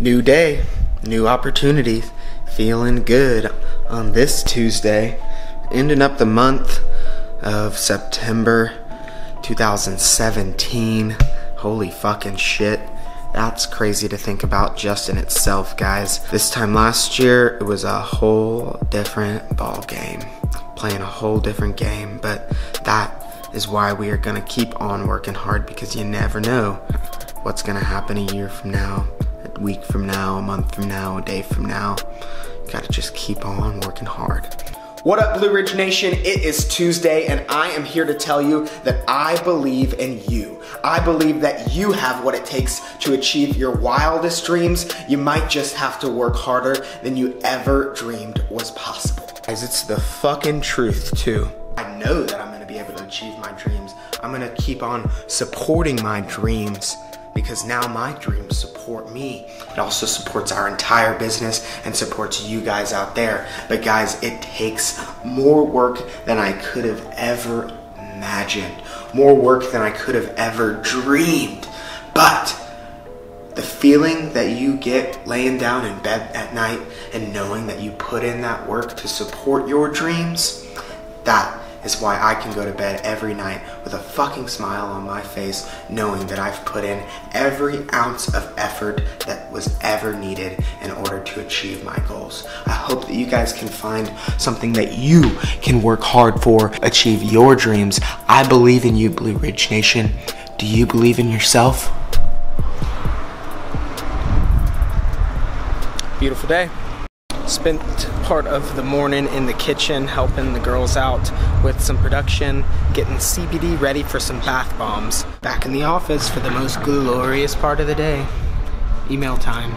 New day, new opportunities. Feeling good on this Tuesday. Ending up the month of September 2017. Holy fucking shit. That's crazy to think about just in itself, guys. This time last year, it was a whole different ball game. Playing a whole different game, but that is why we are gonna keep on working hard because you never know what's gonna happen a year from now, week from now, a month from now, a day from now. You gotta just keep on working hard. What up, Blue Ridge Nation? It is Tuesday, and I am here to tell you that I believe in you. I believe that you have what it takes to achieve your wildest dreams. You might just have to work harder than you ever dreamed was possible. Guys, it's the fucking truth, too. I know that I'm gonna be able to achieve my dreams. I'm gonna keep on supporting my dreams because now my dreams support me. It also supports our entire business and supports you guys out there. But guys, it takes more work than I could have ever imagined, more work than I could have ever dreamed. But the feeling that you get laying down in bed at night and knowing that you put in that work to support your dreams, that is why I can go to bed every night with a fucking smile on my face, knowing that I've put in every ounce of effort that was ever needed in order to achieve my goals. I hope that you guys can find something that you can work hard for, achieve your dreams. I believe in you, Blue Ridge Nation. Do you believe in yourself? Beautiful day spent part of the morning in the kitchen helping the girls out with some production, getting CBD ready for some bath bombs. Back in the office for the most glorious part of the day, email time.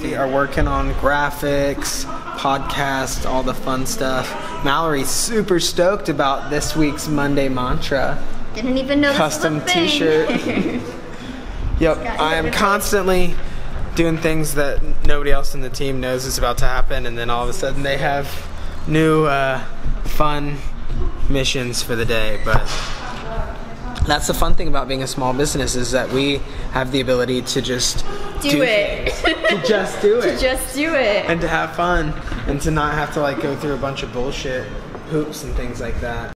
They are working on graphics, podcasts, all the fun stuff. Mallory's super stoked about this week's Monday mantra. Didn't even know Custom t-shirt. Yep, I am constantly doing things that nobody else in the team knows is about to happen, and then all of a sudden they have new uh, fun missions for the day. But that's the fun thing about being a small business is that we have the ability to just Do it. to just do it, to Just do it. and to have fun, and to not have to like go through a bunch of bullshit hoops and things like that.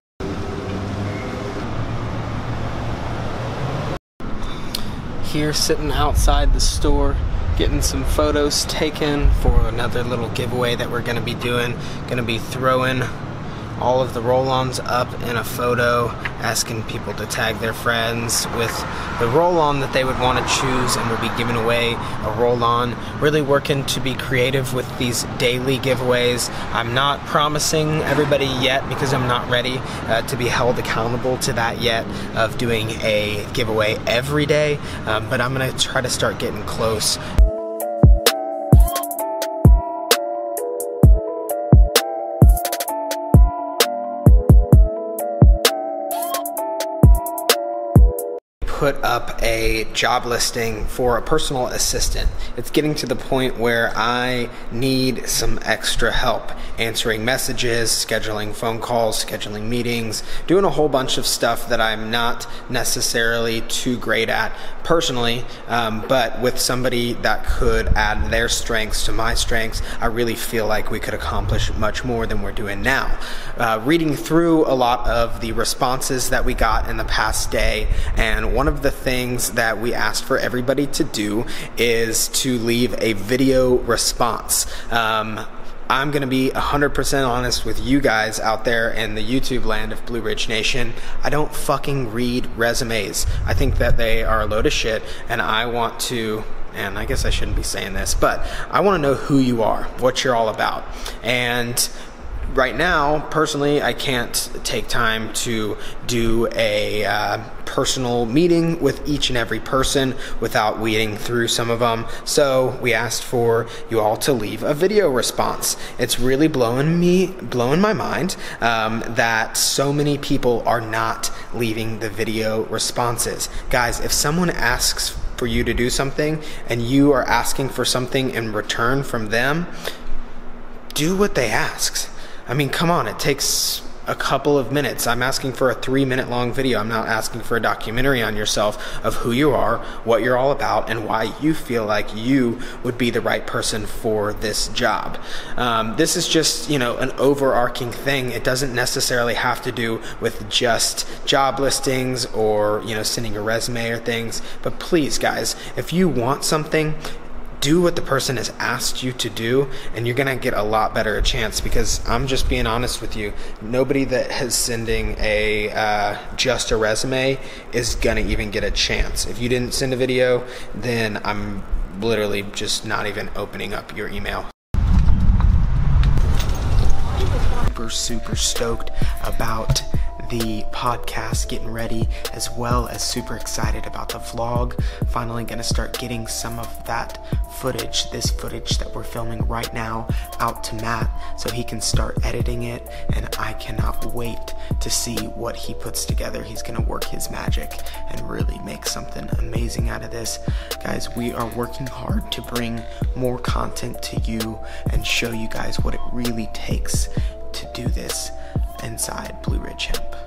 Here, sitting outside the store, getting some photos taken for another little giveaway that we're going to be doing. Going to be throwing all of the roll-ons up in a photo, asking people to tag their friends with the roll-on that they would want to choose, and we'll be giving away a roll-on. Really working to be creative with these daily giveaways. I'm not promising everybody yet because I'm not ready uh, to be held accountable to that yet of doing a giveaway every day, um, but I'm gonna try to start getting close. Put up a job listing for a personal assistant. It's getting to the point where I need some extra help answering messages, scheduling phone calls, scheduling meetings, doing a whole bunch of stuff that I'm not necessarily too great at personally, um, but with somebody that could add their strengths to my strengths, I really feel like we could accomplish much more than we're doing now. Uh, reading through a lot of the responses that we got in the past day, and one of the things that we asked for everybody to do is to leave a video response. Um, I'm going to be 100% honest with you guys out there in the YouTube land of Blue Ridge Nation. I don't fucking read resumes. I think that they are a load of shit, and I want to and I guess I shouldn't be saying this, but I want to know who you are, what you're all about. And right now, personally, I can't take time to do a uh, personal meeting with each and every person without weeding through some of them. So we asked for you all to leave a video response. It's really blowing me, blowing my mind um, that so many people are not leaving the video responses. Guys, if someone asks for you to do something and you are asking for something in return from them, do what they ask. I mean, come on, it takes a couple of minutes. I'm asking for a three minute long video. I'm not asking for a documentary on yourself of who you are, what you're all about, and why you feel like you would be the right person for this job. Um, this is just, you know, an overarching thing. It doesn't necessarily have to do with just job listings or, you know, sending a resume or things. But please, guys, if you want something, do what the person has asked you to do and you're gonna get a lot better a chance because i'm just being honest with you nobody that is sending a uh, just a resume is gonna even get a chance. If you didn't send a video then i'm literally just not even opening up your email. Super super stoked about the podcast getting ready, as well as super excited about the vlog. Finally, gonna start getting some of that footage, this footage that we're filming right now, out to Matt so he can start editing it. And I cannot wait to see what he puts together. He's gonna work his magic and really make something amazing out of this. Guys, we are working hard to bring more content to you and show you guys what it really takes to do this inside Blue Ridge Hemp.